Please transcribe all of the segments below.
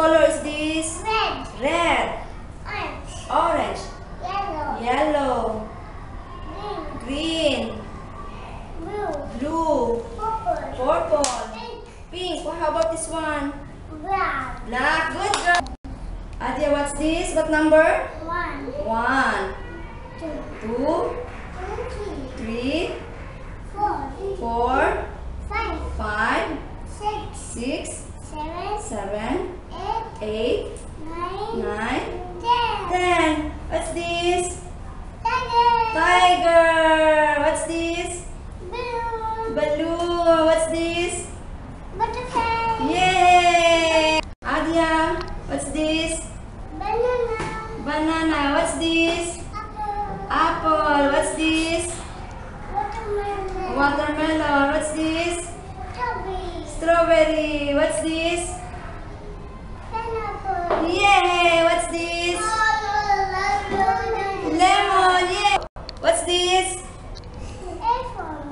color is this? red, Red, orange, orange, yellow, yellow, green, green, blue, blue, purple, purple, pink, pink. Well, how about this one? brown. Black. Good girl. Adia, what's this? What number? One, One, two, two, three, three, four, four, five, five, six, six, seven, seven, eight, nine, nine, ten. ten. What's this? Tiger. Tiger. What's this? Blue. Balloon. What's this? Butterfly. Yay! Adia, what's this? Banana. Banana. What's this? Apple. Apple. What's this? Watermelon. Watermelon. What's this? Strawberry. Strawberry. What's this?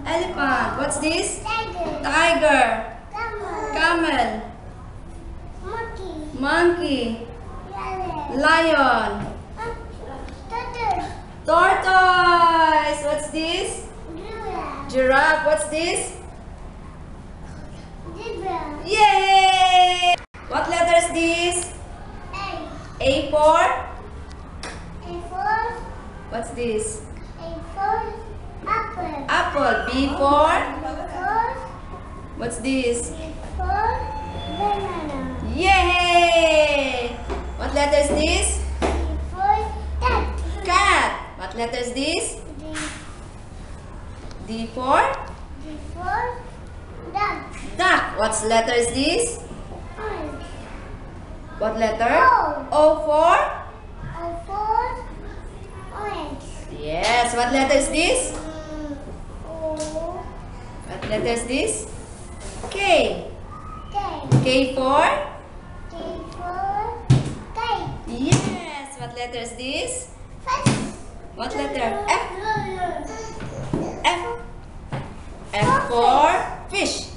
Elephant. What's this? Tiger. Tiger. Camel. Camel. Monkey. Monkey. Lion. Lion. Turtle. Tortoise. What's this? Giraffe. Giraffe. What's this? Zebra. Yay! What letter is this? A. A for? A for. What's this? Apple. B for? What's this? Banana. Yay! What letter is this? Cat. Cat. What letter is this? D. D for? D for. Duck. Duck. What letter is this? Orange. What letter? O. O for? O for. Orange. Yes. What letter is this? O. What letter is this? K. K. K for? K for. Kite. Yes. What letter is this? What letter? F. F. F for fish.